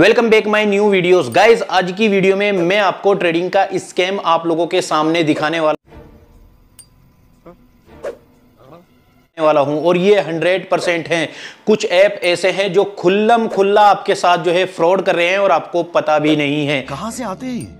Welcome back my new videos guys आज की video में मैं आपको ट्रेडिंग का स्कैम आप लोगों के सामने दिखाने वाला वाला हूँ और ये 100 परसेंट हैं। कुछ ऐप ऐसे हैं जो खुल्लम खुल्ला आपके साथ जो है फ्रॉड कर रहे हैं और आपको पता भी नहीं है। कहाँ से आते हैं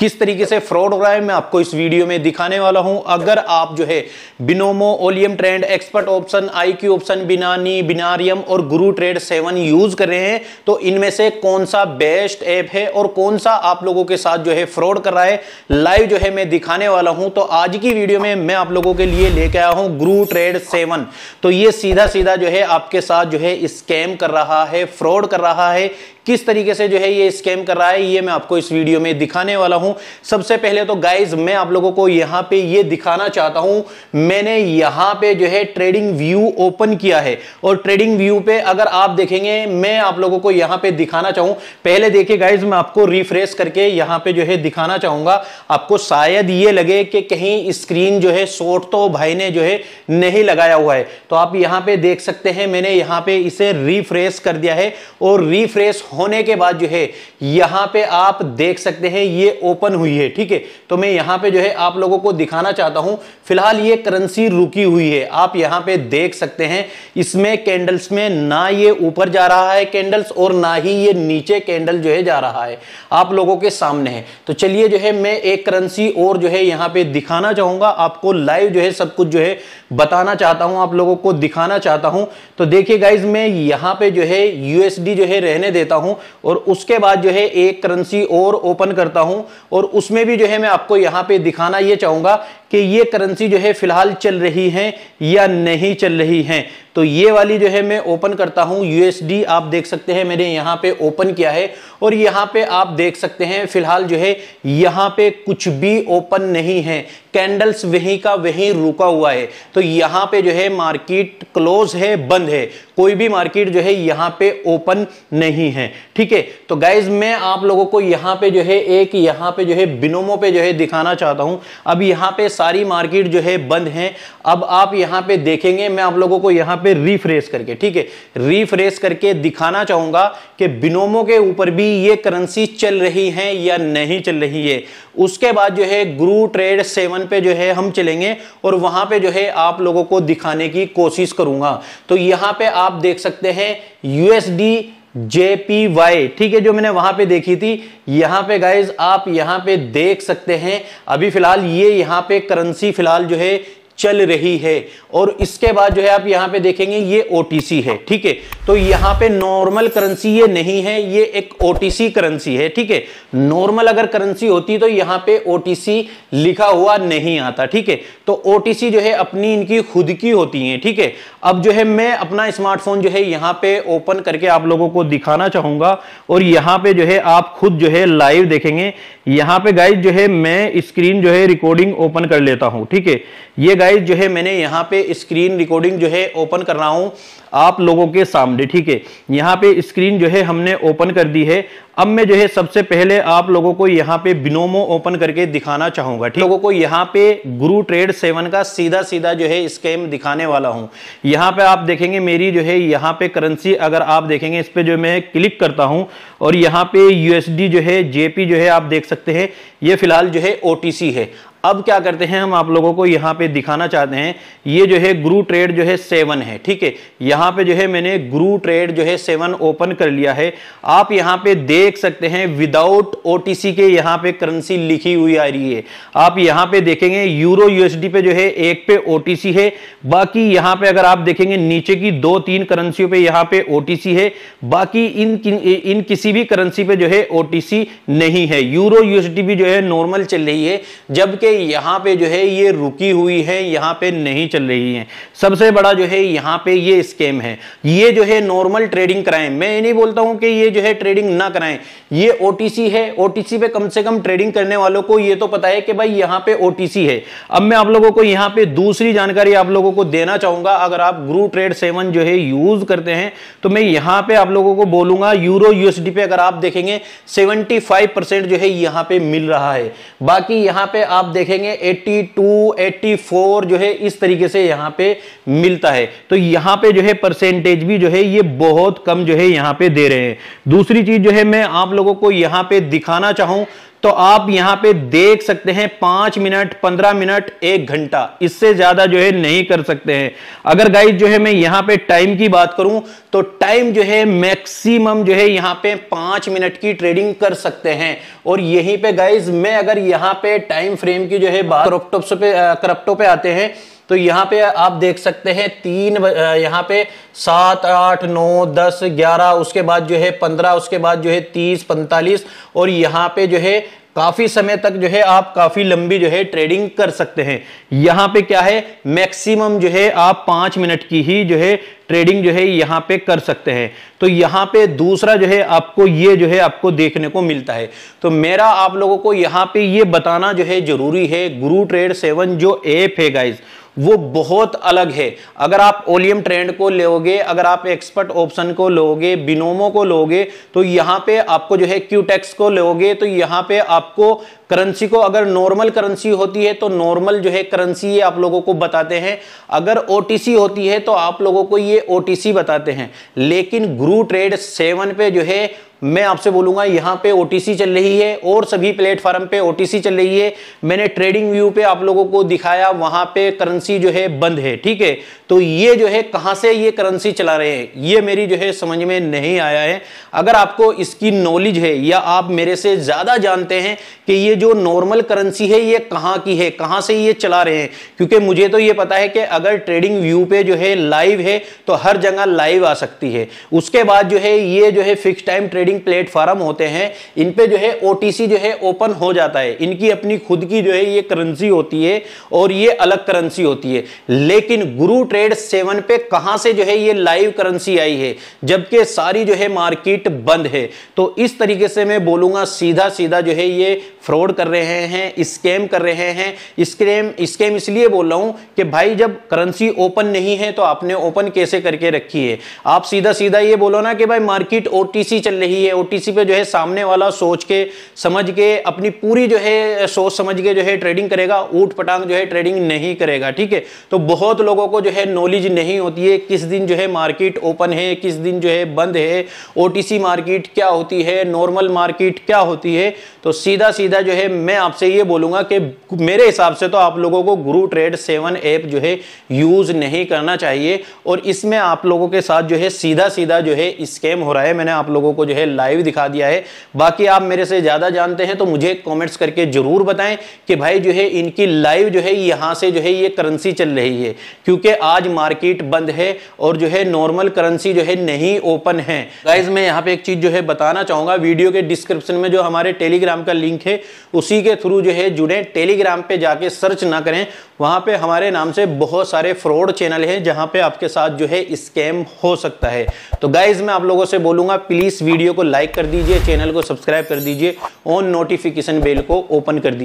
किस तरीके से फ्रॉड हो रहा है, मैं आपको इस वीडियो में दिखाने वाला हूँ। अगर आप जो है Binomo, Olymp Trade, Expert Option I Q Option, Binance, Binarium और गुरु ट्रेड सेवन यूज़ कर रहे हैं तो इनमें से कौन सा बेस्ट ऐप है और कौन सा आप लोगों के साथ जो है फ्रॉड कर रहा है, लाइव जो है मैं दिखाने वाला हूँ। तो आज की वीडियो में मैं आप लोगों के लिए लेके आया हूँ गुरु ट्रेड सेवन। तो ये सीधा सीधा जो है आपके साथ जो है स्कैम कर रहा है, फ्रॉड कर रहा है। किस तरीके से जो है ये स्कैम कर रहा है, ये मैं आपको इस वीडियो में दिखाने वाला हूँ। सबसे पहले तो गाइज़ मैं आप लोगों को यहाँ पे ये दिखाना चाहता हूँ। मैंने यहाँ पे जो है ट्रेडिंग व्यू ओपन किया है। और ट्रेडिंग व्यू पे अगर आप देखेंगे, मैं आप लोगों को यहाँ पे दिखाना चाहूँ। पहले देखिए गाइज़ मैं आपको रिफ्रेश करके यहाँ पे जो है दिखाना चाहूँगा। आपको शायद ये लगे कि कहीं स्क्रीन जो है शॉर्ट तो भाई ने जो है नहीं लगाया हुआ है। तो आप यहाँ पे देख सकते हैं, मैंने यहाँ पे इसे रिफ्रेश कर दिया है। और रिफ्रेश होने के बाद जो है, यहाँ पे आप देख सकते हैं ये ओपन हुई है, ठीक है? तो मैं यहाँ पे जो है आप लोगों को दिखाना चाहता हूँ, फ़िलहाल ये करेंसी रुकी हुई है। आप यहाँ पे देख सकते हैं, इसमें कैंडल्स में ना ये ऊपर जा रहा है कैंडल्स और ना ही ये नीचे कैंडल जो है जा रहा है। आप लोगों के सामने है। तो चलिए जो है मैं एक करेंसी और जो है यहाँ पे दिखाना चाहूँगा, आपको लाइव जो है सब कुछ जो है बताना चाहता हूँ, आप लोगों को दिखाना चाहता हूँ। तो देखिए गाइज़ मैं यहाँ पे जो है यूएसडी जो है रहने देता हूँ और उसके बाद जो है एक करेंसी और ओपन करता हूँ और उसमें भी जो है मैं आपको यहाँ पे दिखाना ये चाहूँगा कि ये करेंसी जो है फ़िलहाल चल रही है या नहीं चल रही है। तो ये वाली जो है मैं ओपन करता हूँ यूएसडी आप देख सकते हैं मैंने यहाँ पे ओपन किया है और यहाँ पे आप देख सकते हैं फ़िलहाल जो है यहाँ पे कुछ भी ओपन नहीं है कैंडल्स वहीं का वहीं रुका हुआ है तो यहाँ पे जो है मार्केट क्लोज है बंद है कोई भी मार्केट जो है यहाँ पे ओपन नहीं है ठीक है तो गाइज़ मैं आप लोगों को यहाँ पे जो है एक यहाँ पे जो है बिनोमो पे जो है दिखाना चाहता हूँ अब यहाँ पे सारी मार्केट जो है बंद है अब आप यहाँ पे देखेंगे मैं आप लोगों को यहाँ पे रिफ्रेश करके, ठीक है? रिफ्रेश करके दिखाना चाहूँगा कि बिनोमो के ऊपर भी ये करेंसी चल रही है या नहीं चल रही है। उसके बाद जो है गुरु ट्रेड सेवन पे जो है हम चलेंगे और वहाँ पे जो है आप लोगों को दिखाने की कोशिश करूँगा। तो यहाँ पे आप देख सकते हैं यूएसडी जेपीवाई ठीक है, जो मैंने वहाँ पे देखी थी। यहाँ पे गाइज़ आप यहाँ पे देख सकते हैं। अभी फ़िलहाल ये यहाँ पे करेंसी फ़िलहाल जो है चल रही है। और इसके बाद जो है आप यहाँ पे देखेंगे, ये ओटीसी है, ठीक है? तो यहाँ पे नॉर्मल करेंसी ये नहीं है, ये एक ओटीसी करेंसी है, ठीक है? नॉर्मल अगर करेंसी होती तो यहाँ पे ओटीसी लिखा हुआ नहीं आता, ठीक है? तो ओटीसी जो है अपनी इनकी खुद की होती है, ठीक है? अब जो है मैं अपना स्मार्टफ़ोन जो है यहाँ पे ओपन करके आप लोगों को दिखाना चाहूँगा। और यहाँ पे जो है आप खुद जो है लाइव देखेंगे। यहाँ पे गाइज़ जो है मैं स्क्रीन जो है रिकॉर्डिंग ओपन कर लेता हूँ, ठीक है? ये गाइज़ जो है, मैंने यहाँ पे स्क्रीन रिकॉर्डिंग जो है ओपन कर रहा हूँ आप लोगों के सामने, ठीक है? यहाँ पे स्क्रीन जो है, हमने ओपन कर दी है। अब मैं जो है, सबसे पहले आप लोगों को यहाँ पे बिनोमो ओपन करके दिखाना चाहूँगा, ठीक? लोगों को यहाँ पे गुरु ट्रेड सेवन का सीधा सीधा जो है स्कैम दिखाने वाला हूँ। यहाँ पे आप देखेंगे, मेरी जो है, यहाँ पे करेंसी अगर आप देखेंगे, इस पे जो मैं क्लिक करता हूँ और यहाँ पे यूएसडी जो है जेपी जो है, आप देख सकते हैं। ये फ़िलहाल जो है ओटीसी है। अब क्या करते हैं, हम आप लोगों को यहाँ पे दिखाना चाहते हैं, ये जो है ग्रू ट्रेड जो है सेवन है, ठीक है? यहाँ पे जो है मैंने ग्रू ट्रेड जो है सेवन ओपन कर लिया है। आप यहाँ पे देख सकते हैं विदाउट ओटीसी के यहाँ पे करेंसी लिखी हुई आ रही है। आप यहाँ पे देखेंगे यूरो यूएसडी पे जो है एक पे ओटीसी है। बाकी यहाँ पे अगर आप देखेंगे, नीचे की दो तीन करेंसियों पे यहाँ पे ओटीसी है। बाकी इन इन किसी भी करेंसी पे जो है ओटीसी नहीं है। यूरो यूएसडी भी जो है नॉर्मल चल रही है, जबकि यहाँ पे जो है ये रुकी हुई है, यहाँ पे नहीं चल रही है। सबसे बड़ा जो है यहाँ पे ये स्कैम है। ये जो है नॉर्मल ट्रेडिंग कराएँ। मैं ये नहीं बोलता हूँ कि ये जो है ट्रेडिंग ना कराएँ। ये ओटीसी है। ओटीसी पे कम से कम ट्रेडिंग करने वालों को ये तो पता है कि भाई यहाँ पे ओटीसी है। अब मैं आप लोगों को यहाँ पे दूसरी जानकारी आप लोगों को देना चाहूँगा। अगर आप ग्रू ट्रेड सेवन जो है यूज़ करते हैं तो मैं यहाँ पे आप लोगों को बोलूँगा यूरो यूएसडी पे अगर आप देखेंगे 75 परसेंट जो है यहाँ पे मिल रहा है। बाकी यहाँ पे आप देखें देखेंगे 82 84 जो है इस तरीके से यहाँ पे मिलता है। तो यहाँ पे जो है परसेंटेज भी जो है ये बहुत कम जो है यहाँ पे दे रहे हैं। दूसरी चीज़ जो है मैं आप लोगों को यहाँ पे दिखाना चाहूँ तो आप यहाँ पे देख सकते हैं पाँच मिनट, पंद्रह मिनट, एक घंटा। इससे ज़्यादा जो है नहीं कर सकते हैं। अगर गाइज़ जो है मैं यहाँ पे टाइम की बात करूँ तो टाइम जो है मैक्सिमम जो है यहाँ पे पाँच मिनट की ट्रेडिंग कर सकते हैं। और यहीं पे गाइज़ मैं अगर यहाँ पे टाइम फ्रेम की जो है बात क्रप्टो पे क्रप्टो पे आते हैं तो यहाँ पे आप देख सकते हैं तीन यहाँ पे सात आठ नौ दस ग्यारह उसके बाद जो है पंद्रह उसके बाद जो है तीस पैंतालीस और यहाँ पे जो है काफ़ी समय तक जो है आप काफ़ी लंबी जो है ट्रेडिंग कर सकते हैं यहाँ पे क्या है मैक्सिमम जो है आप पाँच मिनट की ही जो है ट्रेडिंग जो है यहाँ पे कर सकते हैं तो यहाँ पे दूसरा जो है आपको ये जो है आपको देखने को मिलता है तो मेरा आप लोगों को यहाँ पे ये बताना जो है ज़रूरी है गुरु ट्रेड सेवन जो ऐप है गाइज़ वो बहुत अलग है। अगर आप ओलियम ट्रेंड को लोगे, अगर आप एक्सपर्ट ऑप्शन को लोगे, बिनोमो को लोगे तो यहाँ पे आपको जो है क्यूटेक्स को लोगे तो यहाँ पे आपको करेंसी को अगर नॉर्मल करेंसी होती है तो नॉर्मल जो है करेंसी ये आप लोगों को बताते हैं। अगर ओटीसी होती है तो आप लोगों को ये ओटीसी बताते हैं। लेकिन ग्रू ट्रेड सेवन पे जो है मैं आपसे बोलूँगा, यहाँ पे ओटीसी चल रही है और सभी प्लेटफॉर्म पे ओटीसी चल रही है। मैंने ट्रेडिंग व्यू पे आप लोगों को दिखाया, वहाँ पे करेंसी जो है बंद है, ठीक है? तो ये जो है, कहाँ से ये करेंसी चला रहे हैं, ये मेरी जो है समझ में नहीं आया है। अगर आपको इसकी नॉलेज है या आप मेरे से ज़्यादा जानते हैं कि ये जो नॉर्मल करेंसी है, ये कहाँ की है, कहाँ से ये चला रहे हैं, क्योंकि मुझे तो ये पता है कि अगर ट्रेडिंग व्यू पे जो है लाइव है तो हर जगह लाइव आ सकती है। उसके बाद जो है, ये जो है फिक्स टाइम ट्रेडिंग प्लेटफॉर्म होते हैं, इन पे जो है ओटीसी जो है ओपन हो जाता है। इनकी अपनी खुद की जो है ये करेंसी होती है और ये अलग करेंसी होती है। लेकिन गुरु ट्रेड सेवन पे कहाँ से जो है ये लाइव करेंसी आई है? जबकि सारी जो है मार्केट बंद है। तो इस तरीके से मैं बोलूँगा सीधा सीधा जो है ये फ्रॉड कर रहे हैं स्कैम कर रहे हैं। स्कैम स्कैम इसलिए बोल रहा हूँ कि भाई जब करेंसी ओपन नहीं है तो आपने ओपन कैसे करके रखी है? आप सीधा सीधा ये बोलो ना कि भाई मार्केट ओटीसी चल रही है ओटीसी पे जो है सामने वाला सोच के समझ के अपनी पूरी जो है सोच समझ के जो है ट्रेडिंग करेगा ऊट पटांग जो है ट्रेडिंग नहीं करेगा ठीक है तो बहुत लोगों को जो है नॉलेज नहीं होती है किस दिन जो है मार्केट ओपन है किस दिन जो है बंद है ओटीसी मार्केट क्या होती है नॉर्मल मार्केट क्या होती है तो सीधा सीधा जो है मैं आपसे ये बोलूँगा कि मेरे हिसाब से तो आप लोगों को गुरु ट्रेड सेवन ऐप जो है यूज़ नहीं करना चाहिए और इसमें आप लोगों के साथ जो है सीधा सीधा जो है स्कैम हो रहा है मैंने आप लोगों को जो लाइव दिखा दिया है। बाकी आप मेरे से ज़्यादा जानते हैं तो मुझे कॉमेंट्स करके ज़रूर बताएँ कि भाई जो है इनकी लाइव जो है यहाँ से जो है ये करेंसी चल रही है। क्योंकि आज मार्केट बंद है और जो है नॉर्मल करेंसी जो है नहीं ओपन है। गाइज़ मैं यहाँ पे एक चीज़ जो है बताना चाहूँगा। वीडियो के डिस्क्रिप्शन में जो हमारे टेलीग्राम का लिंक है, उसी के थ्रू जो है जुड़े। टेलीग्राम पे जाके सर्च ना करें। वहाँ पे हमारे नाम से बहुत सारे फ्रॉड चैनल हैं जहाँ पे आपके साथ जो है स्कैम हो सकता है। तो गाइज़ मैं आप लोगों से बोलूँगा प्लीज़ वीडियो को लाइक कर दीजिए, चैनल को सब्सक्राइब कर दीजिए ऑन नोटिफिकेशन बेल को ओपन कर दीजिए।